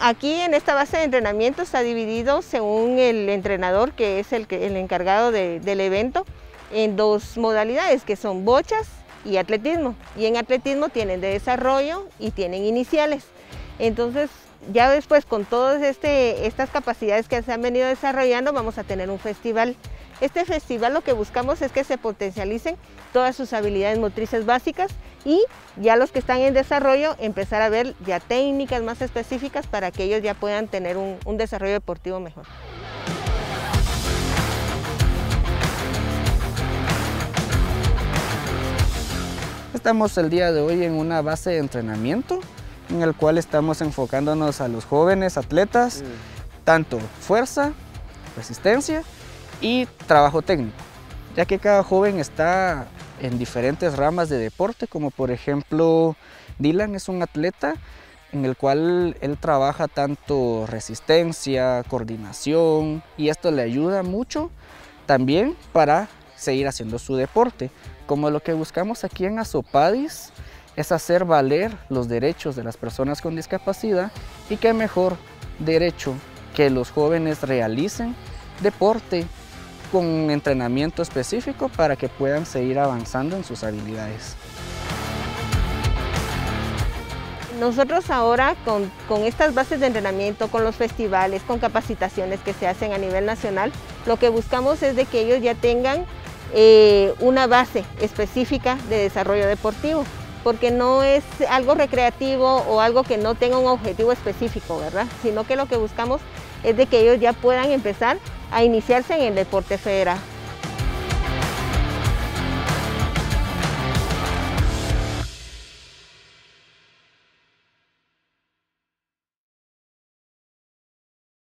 aquí en esta base de entrenamiento está dividido según el entrenador, que es el, encargado del evento, en dos modalidades, que son bochas y atletismo. Y en atletismo tienen de desarrollo y tienen iniciales. Entonces, ya después con todas este, estas capacidades que se han venido desarrollando, vamos a tener un festival. Este festival lo que buscamos es que se potencialicen todas sus habilidades motrices básicas y ya los que están en desarrollo empezar a ver ya técnicas más específicas para que ellos ya puedan tener un, un desarrollo deportivo mejor. Estamos el día de hoy en una base de entrenamiento en el cual estamos enfocándonos a los jóvenes atletas, tanto fuerza, resistencia y trabajo técnico, ya que cada joven está en diferentes ramas de deporte, como por ejemplo Dylan es un atleta en el cual él trabaja tanto resistencia, coordinación y esto le ayuda mucho también para seguir haciendo su deporte. Como lo que buscamos aquí en Azopadis es hacer valer los derechos de las personas con discapacidad y qué mejor derecho que los jóvenes realicen deporte con entrenamiento específico para que puedan seguir avanzando en sus habilidades. Nosotros ahora con, con, estas bases de entrenamiento, con los festivales, con capacitaciones que se hacen a nivel nacional, lo que buscamos es de que ellos ya tengan eh, una base específica de desarrollo deportivo porque no es algo recreativo o algo que no tenga un objetivo específico, ¿verdad? Sino que lo que buscamos es de que ellos ya puedan empezar a iniciarse en el deporte federal.